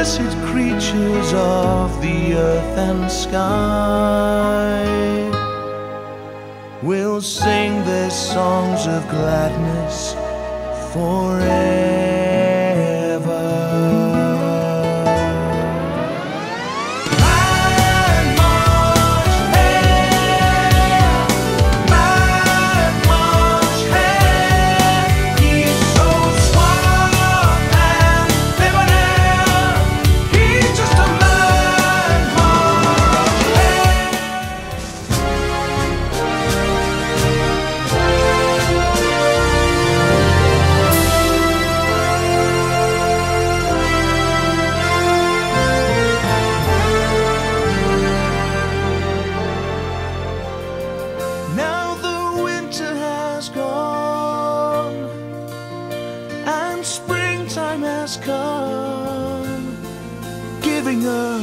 blessed creatures of the earth and sky will sing their songs of gladness forever. time has come, giving up.